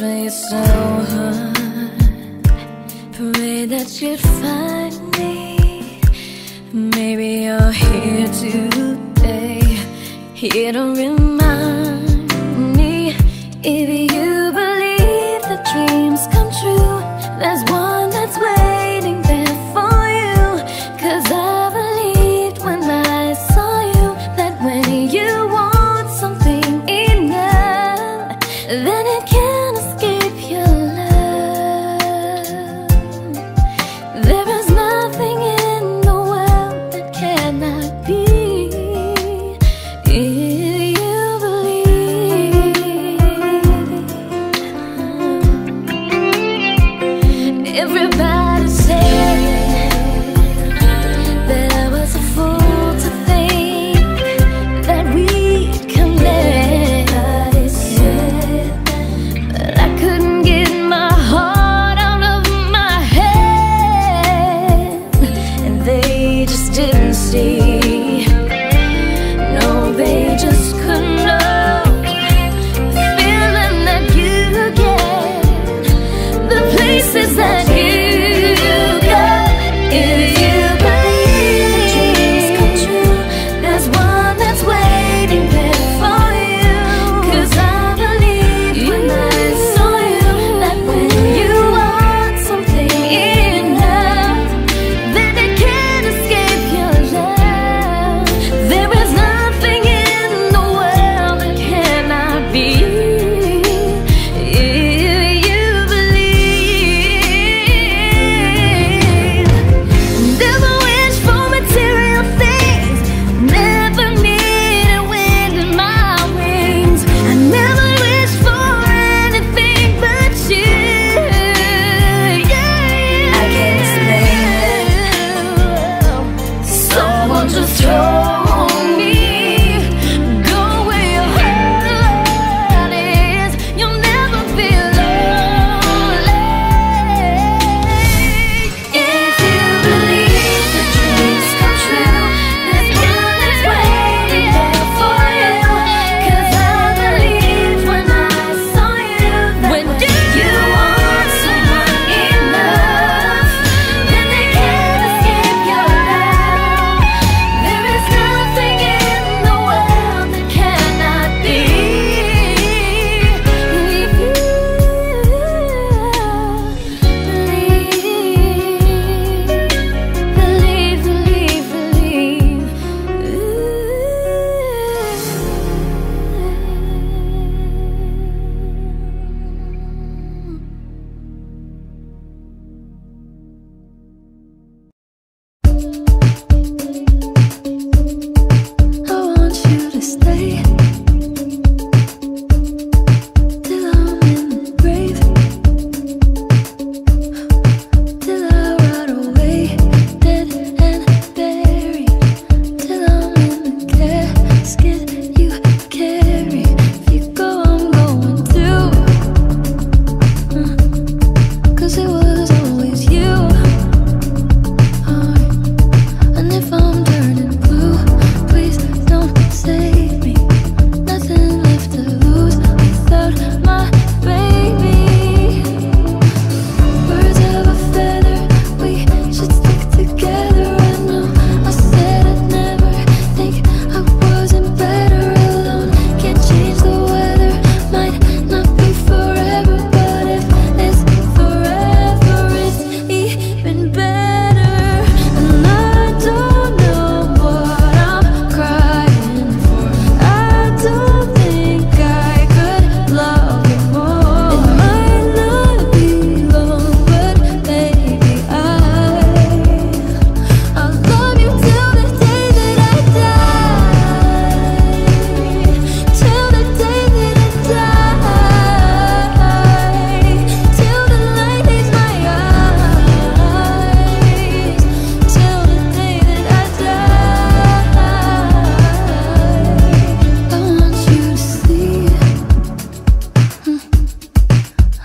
try so hard Pray that you'd find me. Maybe you're here today. Here to remind me. If you believe that dreams come true There's one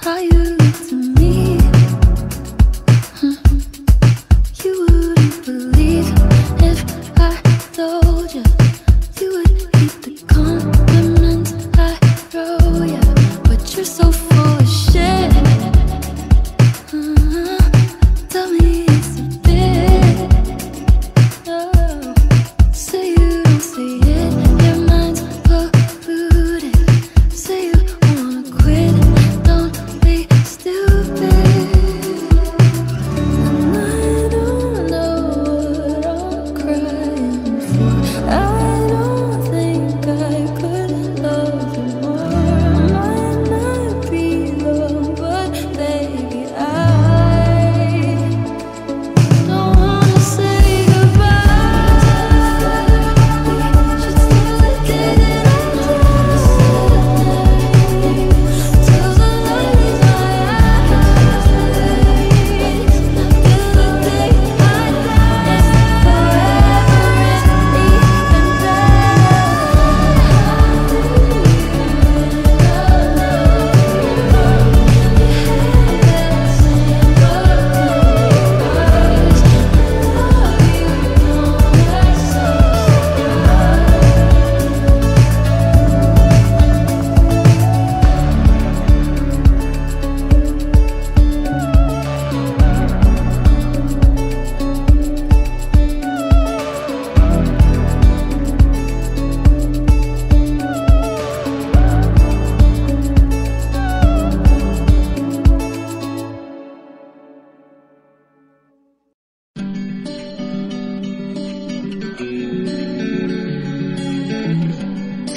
Are you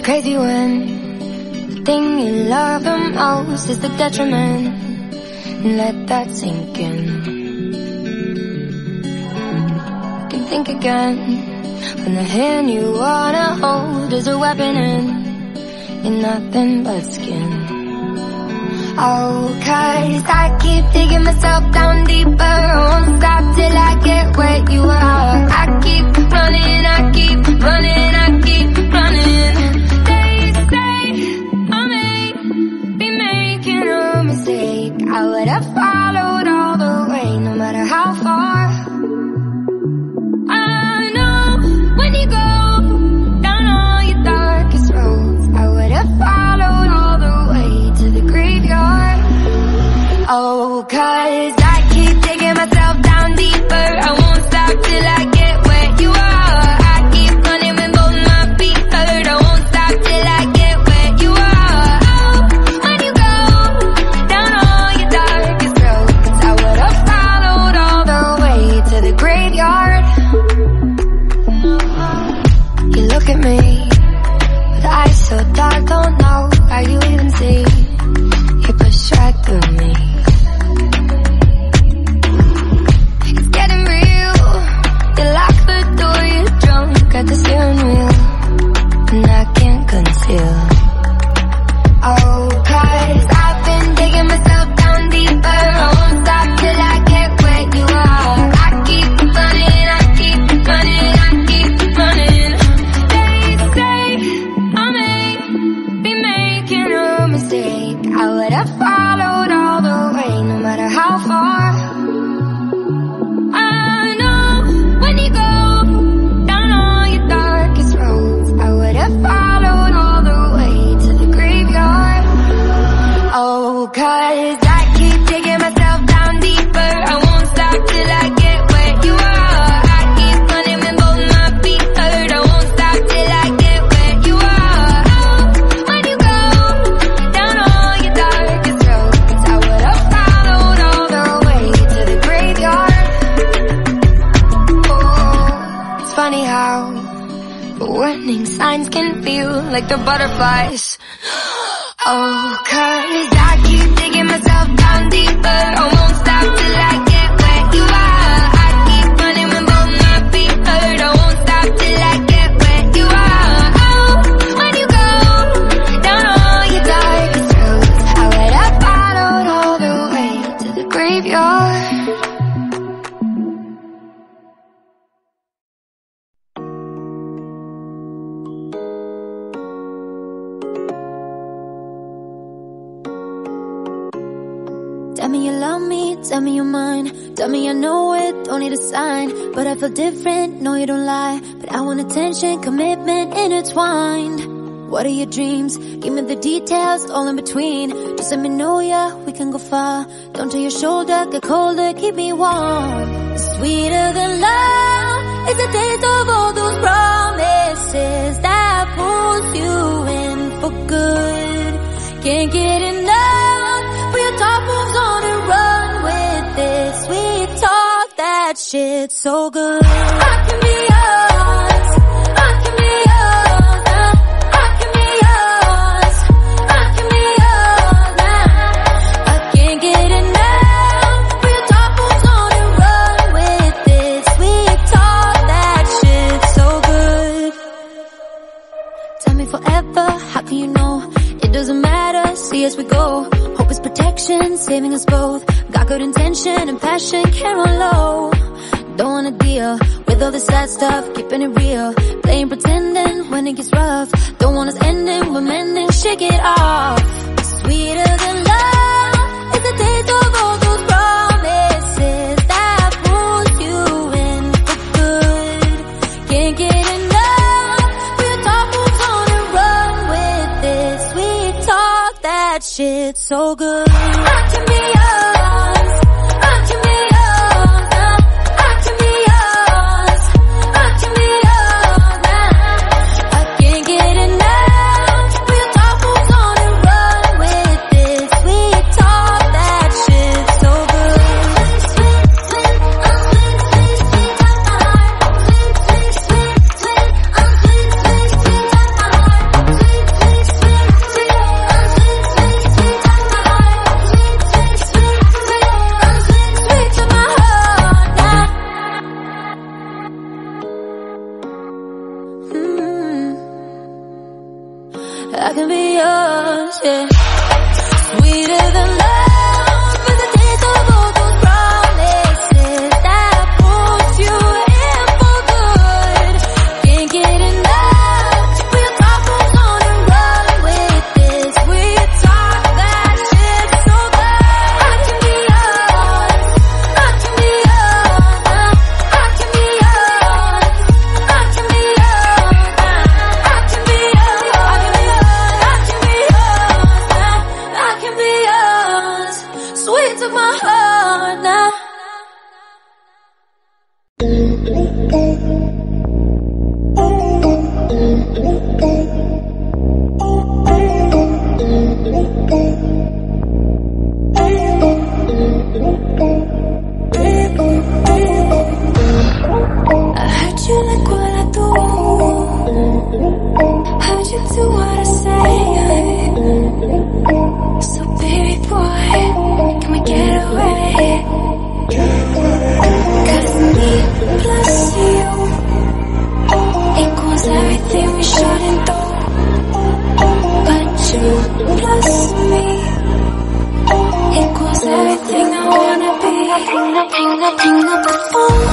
crazy when the thing you love the most is the detriment. Let that sink in. You can think again when the hand you wanna hold is a weapon and you're nothing but skin. Oh, cause I keep digging myself down deeper. I won't stop till I get where you are. I keep running, I keep running, I keep the butterflies. Oh, cause I keep digging myself down deeper. Tell me you're mine. Tell me I know it, don't need a sign. But I feel different, no you don't lie. But I want attention, commitment intertwined. What are your dreams? Give me the details, all in between. Just let me know, yeah, we can go far. Don't tell your shoulder, get colder, keep me warm. Sweeter than love is the taste of all those promises that pulls you in for good. Can't get Shit's so good. I can be yours. I can be yours. I can be yours. I can be yours. I can't get enough top moves on a run with this sweet talk. That shit's so good. Tell me forever, how can you know? It doesn't matter, see as we go. Hope is protection, saving us both. Got good intention and passion, can't run low. Don't wanna deal with all the sad stuff, keeping it real. Playing pretending when it gets rough. Don't want us ending, we're mending, shake it off. Sweeter than yeah. I up, hang up, hang up the phone.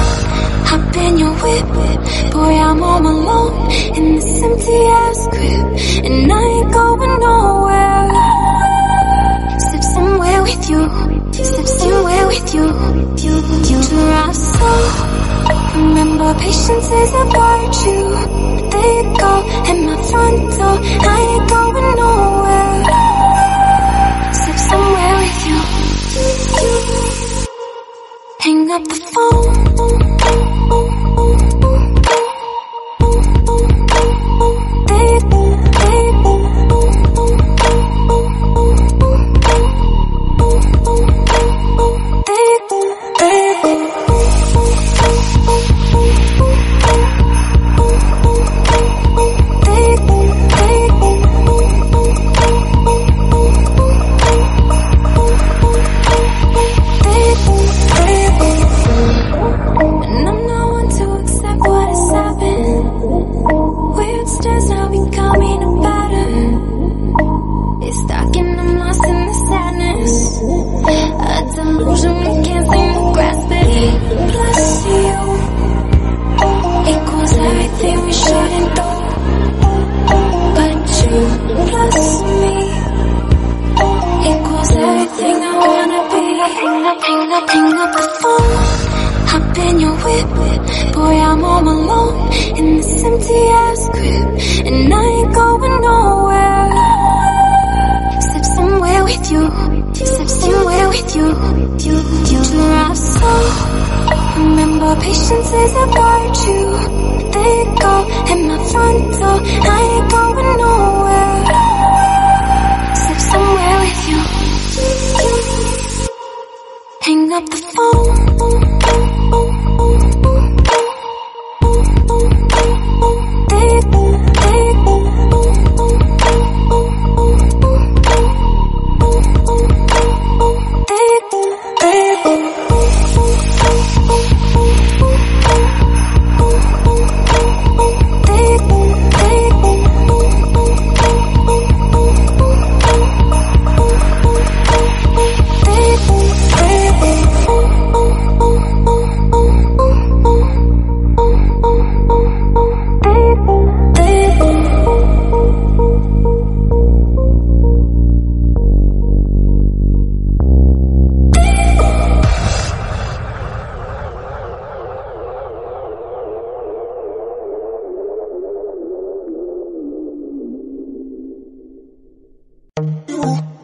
Hop in your whip, boy, I'm all alone in this empty ass crib, and I ain't going nowhere. Slip somewhere with you, slip somewhere with you, you, you drive slow. Remember, patience is a virtue. There you go, at my front door, I ain't going nowhere. Slip somewhere with you. Up the phone. Empty ass crib, and I ain't going nowhere. Slip somewhere with you, slip somewhere with you, you, you drive slow. Remember, patience is a virtue. There you go, at my front door, I ain't going nowhere. Slip somewhere with you. Hang up the phone. Ooh.